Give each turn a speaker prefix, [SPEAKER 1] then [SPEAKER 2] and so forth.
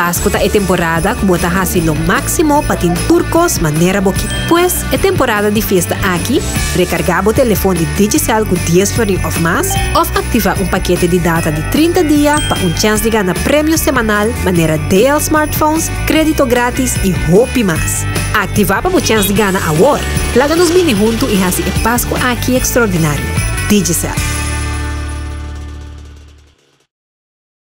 [SPEAKER 1] Páscoa é temporada que bota assim lo máximo para tin turcos maneira boqui. Pues é temporada de festa aqui, Recarregar o telefone Digicel com 10 florin of mais, ou ativar um paquete de data de 30 dias para um chance de ganhar prêmio semanal, maneira DL smartphones, crédito grátis e roupa mais. Ativar para um chance de ganhar agora. Laga nos mini junto e assim é Páscoa aqui extraordinário. Digicel.